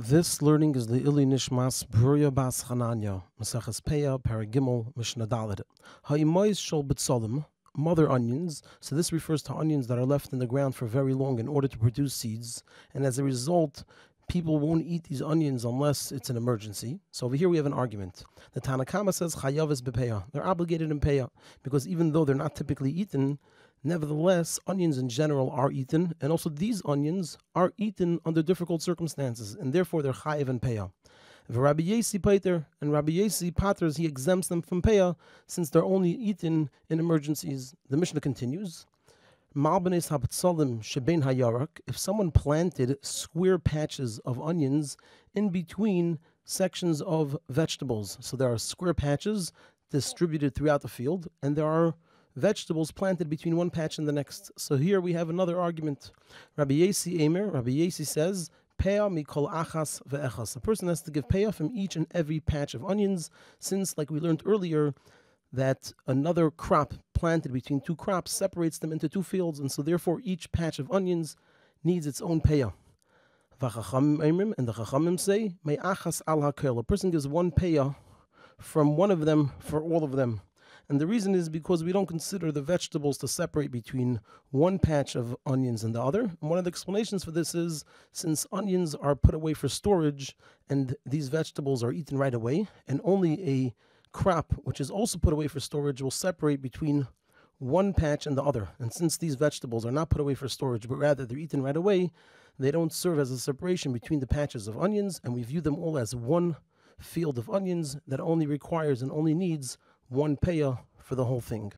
This learning is the Ili Nishmas Bruya Bas Chananya, Maseches Peah, Perek Gimel, Mishnah Dalet. Ha'imois shol betzolim, mother onions. So this refers to onions that are left in the ground for very long in order to produce seeds, and as a result, people won't eat these onions unless it's an emergency. So over here we have an argument. The Tanna Kamma says chayav is bepeah. They're obligated in peah because even though they're not typically eaten, Nevertheless, onions in general are eaten, and also these onions are eaten under difficult circumstances, and therefore they're chayiv and peah. Rabbi Yosi poter and Rabbi Yosi Paters, he exempts them from peah since they're only eaten in emergencies. The Mishnah continues. If someone planted square patches of onions in between sections of vegetables, so there are square patches distributed throughout the field, and there are vegetables planted between one patch and the next. So here we have another argument. Rabbi Yosi Emer, Rabbi Yosi says, Peah mikol achas ve'echas. A person has to give peah from each and every patch of onions, since, like we learned earlier, that another crop planted between two crops separates them into two fields, and so therefore each patch of onions needs its own peah. And the Chachamim say, achas al hakel. A person gives one peah from one of them for all of them. And the reason is because we don't consider the vegetables to separate between one patch of onions and the other. And one of the explanations for this is since onions are put away for storage and these vegetables are eaten right away, and only a crop, which is also put away for storage, will separate between one patch and the other. And since these vegetables are not put away for storage, but rather they're eaten right away, they don't serve as a separation between the patches of onions, and we view them all as one field of onions that only requires and only needs one peah for the whole thing.